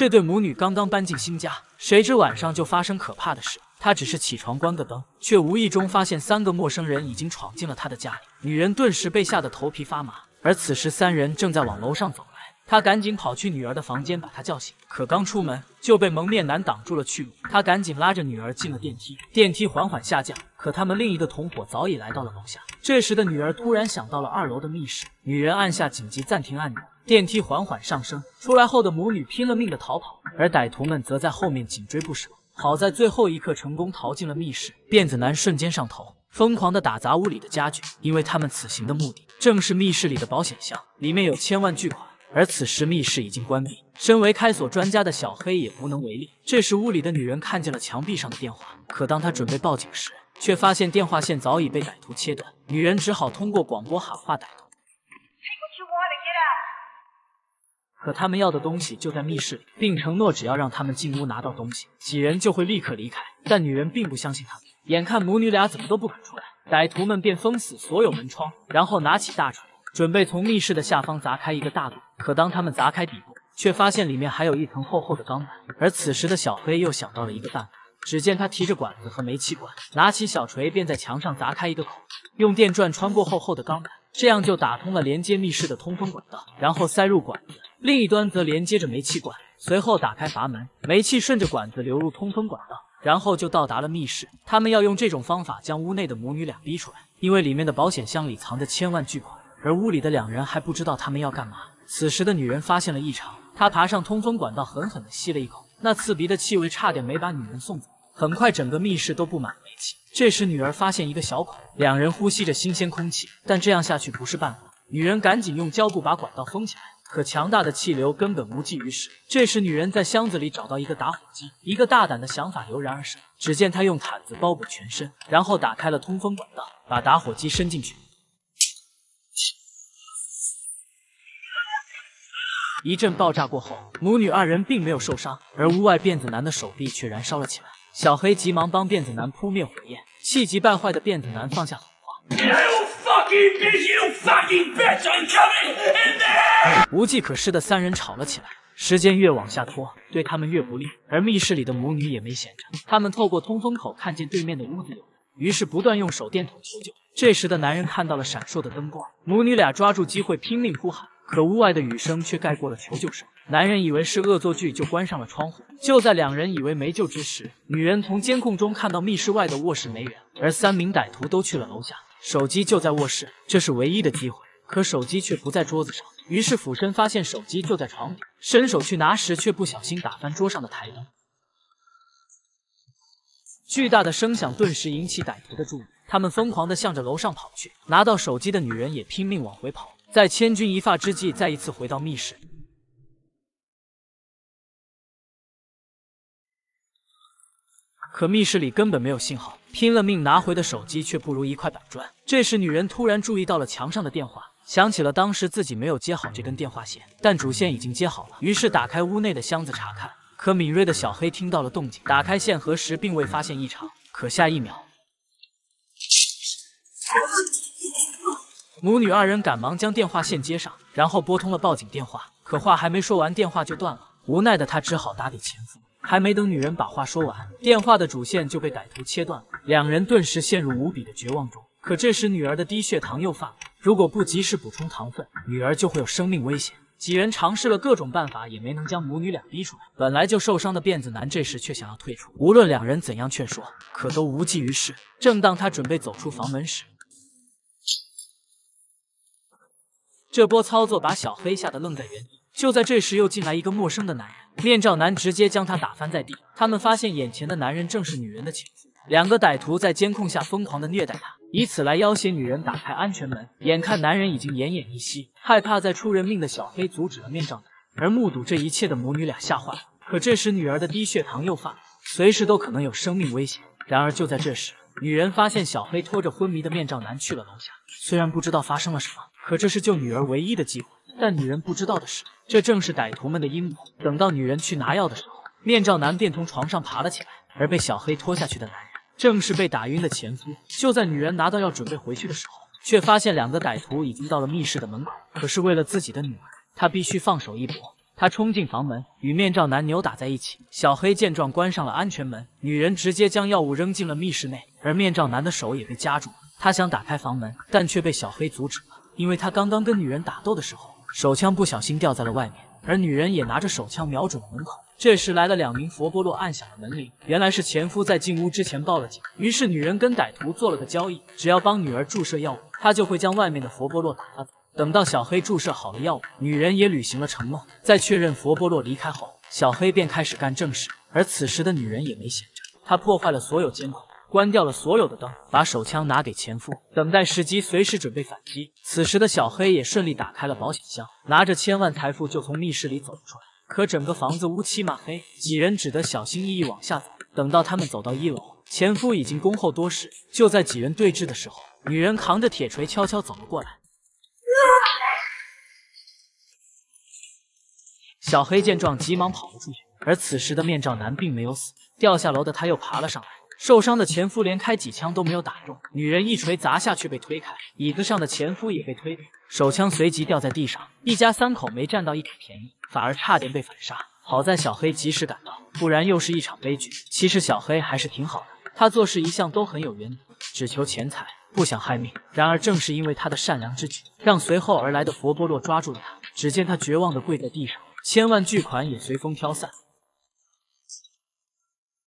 这对母女刚刚搬进新家，谁知晚上就发生可怕的事。她只是起床关个灯，却无意中发现三个陌生人已经闯进了她的家里。女人顿时被吓得头皮发麻，而此时三人正在往楼上走来。她赶紧跑去女儿的房间，把她叫醒。可刚出门就被蒙面男挡住了去路。她赶紧拉着女儿进了电梯，电梯缓缓下降。可他们另一个同伙早已来到了楼下。这时的女儿突然想到了二楼的密室，女人按下紧急暂停按钮，电梯缓缓上升。出来后的母女拼了命的逃跑，而歹徒们则在后面紧追不舍。好在最后一刻成功逃进了密室。辫子男瞬间上头，疯狂的打砸屋里的家具，因为他们此行的目的正是密室里的保险箱，里面有千万巨款。而此时密室已经关闭，身为开锁专家的小黑也无能为力。这时屋里的女人看见了墙壁上的电话，可当她准备报警时，却发现电话线早已被歹徒切断。女人只好通过广播喊话歹徒。可他们要的东西就在密室里，并承诺只要让他们进屋拿到东西，几人就会立刻离开。但女人并不相信他们，眼看母女俩怎么都不肯出来，歹徒们便封死所有门窗，然后拿起大锤。准备从密室的下方砸开一个大洞，可当他们砸开底部，却发现里面还有一层厚厚的钢板。而此时的小黑又想到了一个办法，只见他提着管子和煤气管，拿起小锤便在墙上砸开一个口，用电钻穿过厚厚的钢板，这样就打通了连接密室的通风管道，然后塞入管子，另一端则连接着煤气管，随后打开阀门，煤气顺着管子流入通风管道，然后就到达了密室。他们要用这种方法将屋内的母女俩逼出来，因为里面的保险箱里藏着千万巨款。而屋里的两人还不知道他们要干嘛。此时的女人发现了异常，她爬上通风管道，狠狠地吸了一口，那刺鼻的气味差点没把女人送走。很快，整个密室都布满了煤气。这时，女儿发现一个小孔，两人呼吸着新鲜空气，但这样下去不是办法。女人赶紧用胶布把管道封起来，可强大的气流根本无济于事。这时，女人在箱子里找到一个打火机，一个大胆的想法油然而生。只见她用毯子包裹全身，然后打开了通风管道，把打火机伸进去。一阵爆炸过后，母女二人并没有受伤，而屋外辫子男的手臂却燃烧了起来。小黑急忙帮辫子男扑灭火焰，气急败坏的辫子男放下狠话：“无计可施的三人吵了起来。时间越往下拖，对他们越不利。而密室里的母女也没闲着，他们透过通风口看见对面的屋子有人，于是不断用手电筒求救。这时的男人看到了闪烁的灯光，母女俩抓住机会拼命呼喊。可屋外的雨声却盖过了求救声，男人以为是恶作剧，就关上了窗户。就在两人以为没救之时，女人从监控中看到密室外的卧室没人，而三名歹徒都去了楼下，手机就在卧室，这是唯一的机会。可手机却不在桌子上，于是俯身发现手机就在床底，伸手去拿时，却不小心打翻桌上的台灯。巨大的声响顿时引起歹徒的注意，他们疯狂地向着楼上跑去。拿到手机的女人也拼命往回跑。在千钧一发之际，再一次回到密室，可密室里根本没有信号，拼了命拿回的手机却不如一块板砖。这时，女人突然注意到了墙上的电话，想起了当时自己没有接好这根电话线，但主线已经接好了，于是打开屋内的箱子查看。可敏锐的小黑听到了动静，打开线盒时并未发现异常，可下一秒。母女二人赶忙将电话线接上，然后拨通了报警电话。可话还没说完，电话就断了。无奈的他只好打给前夫。还没等女人把话说完，电话的主线就被歹徒切断了。两人顿时陷入无比的绝望中。可这时女儿的低血糖又犯了，如果不及时补充糖分，女儿就会有生命危险。几人尝试了各种办法，也没能将母女俩逼出来。本来就受伤的辫子男这时却想要退出。无论两人怎样劝说，可都无济于事。正当他准备走出房门时，这波操作把小黑吓得愣在原地。就在这时，又进来一个陌生的男人，面罩男直接将他打翻在地。他们发现眼前的男人正是女人的前夫。两个歹徒在监控下疯狂的虐待他，以此来要挟女人打开安全门。眼看男人已经奄奄一息，害怕再出人命的小黑阻止了面罩男。而目睹这一切的母女俩吓坏了。可这时女儿的低血糖又犯了，随时都可能有生命危险。然而就在这时，女人发现小黑拖着昏迷的面罩男去了楼下。虽然不知道发生了什么。可这是救女儿唯一的机会，但女人不知道的是，这正是歹徒们的阴谋。等到女人去拿药的时候，面罩男便从床上爬了起来，而被小黑拖下去的男人，正是被打晕的前夫。就在女人拿到药准备回去的时候，却发现两个歹徒已经到了密室的门口。可是为了自己的女儿，她必须放手一搏。他冲进房门，与面罩男扭打在一起。小黑见状，关上了安全门。女人直接将药物扔进了密室内，而面罩男的手也被夹住了。他想打开房门，但却被小黑阻止了，因为他刚刚跟女人打斗的时候，手枪不小心掉在了外面，而女人也拿着手枪瞄准了门口。这时来了两名佛波洛，按响了门铃。原来是前夫在进屋之前报了警。于是女人跟歹徒做了个交易，只要帮女儿注射药物，他就会将外面的佛波洛打发走。等到小黑注射好了药物，女人也履行了承诺。在确认佛波洛离开后，小黑便开始干正事。而此时的女人也没闲着，她破坏了所有监控，关掉了所有的灯，把手枪拿给前夫，等待时机，随时准备反击。此时的小黑也顺利打开了保险箱，拿着千万财富就从密室里走了出来。可整个房子乌漆嘛黑，几人只得小心翼翼往下走。等到他们走到一楼，前夫已经恭候多时。就在几人对峙的时候，女人扛着铁锤悄悄走了过来。小黑见状，急忙跑了出去。而此时的面罩男并没有死，掉下楼的他又爬了上来。受伤的前夫连开几枪都没有打中，女人一锤砸下去被推开，椅子上的前夫也被推倒，手枪随即掉在地上。一家三口没占到一点便宜，反而差点被反杀。好在小黑及时赶到，不然又是一场悲剧。其实小黑还是挺好的，他做事一向都很有原则，只求钱财，不想害命。然而正是因为他的善良之举，让随后而来的佛波洛抓住了他。只见他绝望地跪在地上。千万巨款也随风飘散，